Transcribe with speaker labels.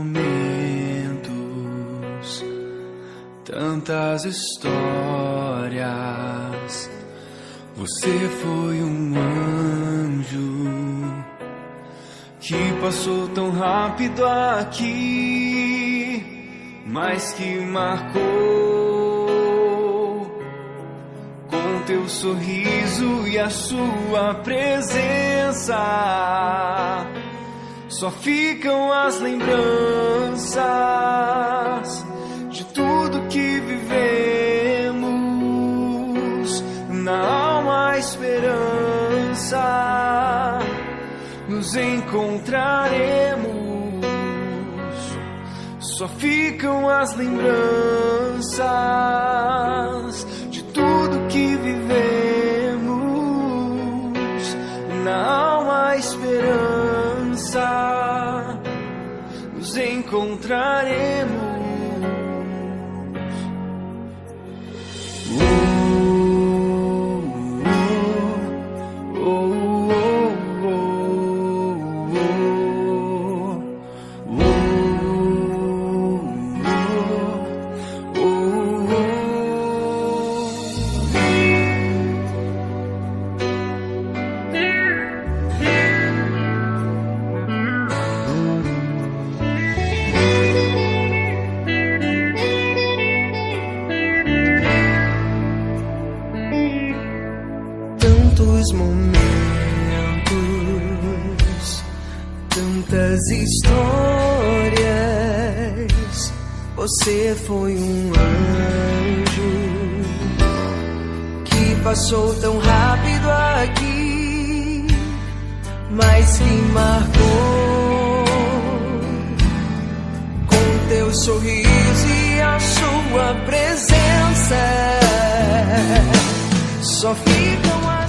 Speaker 1: momentos, tantas histórias. Você foi um anjo que passou tão rápido aqui, mas que marcou com teu sorriso e a sua presença. Só ficam as lembranças de tudo que vivemos. Na alma a esperança. Nos encontraremos. Só ficam as lembranças encontraremos.
Speaker 2: Tantos momentos, tantas histórias. Você foi um anjo que passou tão rápido aqui, mas que marcou com teu sorriso e a sua presença. Só ficam